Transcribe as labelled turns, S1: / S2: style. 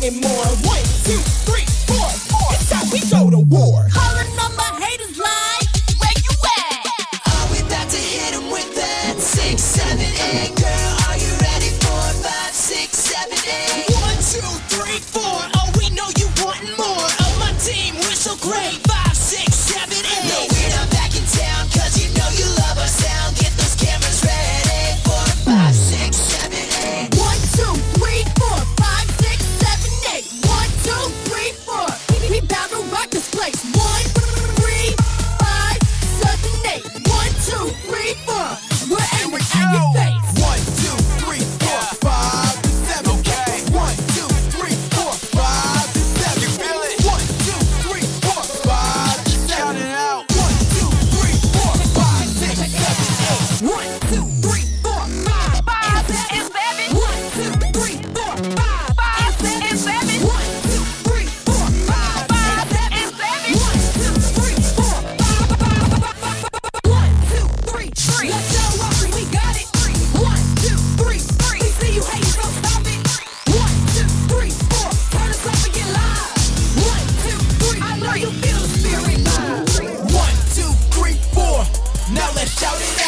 S1: getting more. One, two, three, four, four. It's time we go to war.
S2: Calling on my haters lie. where you at?
S3: Are we about to hit with that six, seven, eight?
S1: let's shout it